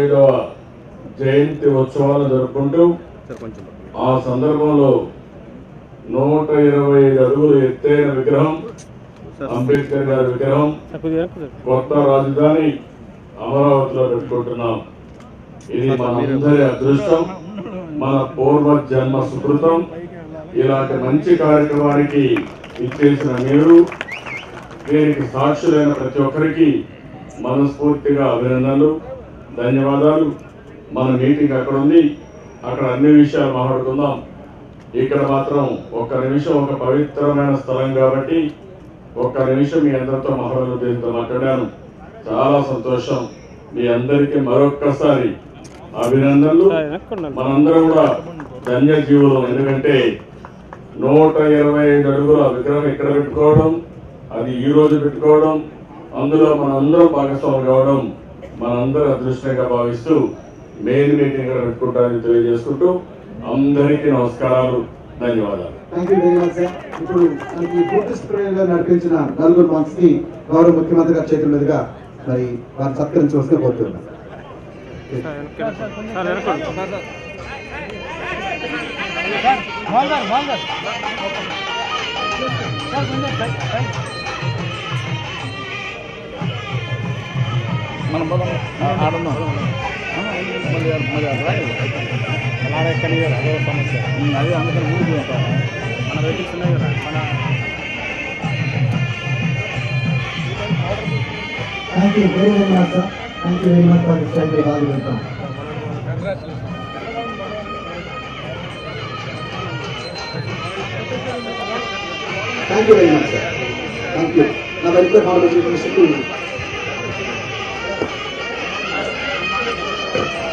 ఐదవ జయంతి ఉత్సవాలు జరుపుకుంటూ ఆ సందర్భంలో నూట ఇరవై ఐదు అడుగులు ఎత్తైన విగ్రహం అంబేద్కర్ గారి విగ్రహం కొత్త రాజధాని అమరావతిలో పెట్టుకుంటున్నాం. ఇది మనందరి అదృష్టం మన పూర్వ జన్మ సుకృతం. ఇలాంటి మంచి కార్యక్రమానికి ఇచ్చేసిన మీరు దీనికి సాక్షులైన ప్రతి ఒక్కరికి మనస్ఫూర్తిగా అభినందనలు. ధన్యవాదాలు. మన మీటింగ్ అక్కడ ఉంది. అక్కడ అన్ని విషయాలు మాట్లాడుకుందాం. ఇక్కడ మాత్రం ఒక్క నిమిషం ఒక పవిత్రమైన స్థలం కాబట్టి ఒక్క నిమిషం మీ అందరితో మహారాజు మాట్లాడాను. చాలా సంతోషం. మీ అందరికీ మరొక్కసారి అభినందనలు. మనందరం కూడా ధన్య జీవులం. ఎందుకంటే నూట ఇరవై ఐదు అడుగుల విగ్రహం ఇక్కడ పెట్టుకోవడం అది ఈ రోజు పెట్టుకోవడం అందులో మనందరం భాగస్వామి కావడం మనందరూ అదృష్టంగా భావిస్తూ మెయిన్ మీటింగ్ పెట్టుకుంటారని తెలియజేసుకుంటూ అందరికీ నమస్కారాలు ధన్యవాదాలు thank you very much sir ఇప్పుడు మనకి పూర్తి స్థాయిలో నడిపించిన నలుగురు మంత్స్కి గౌరవ ముఖ్యమంత్రి గారి చేతుల మీదుగా మరి వారిని సత్కరించవలసిన కోరుతున్నాను మనం పోదాం ఆడున్నాం అదే అందుకని ఊరికి పోతాం మన వెహికల్స్ ఉన్నాయి కదా మన thank you very very much sir thank you very much for this time బాగా వెళ్తాం thank you very much sir thank you నా welcome honourable minister Thank you.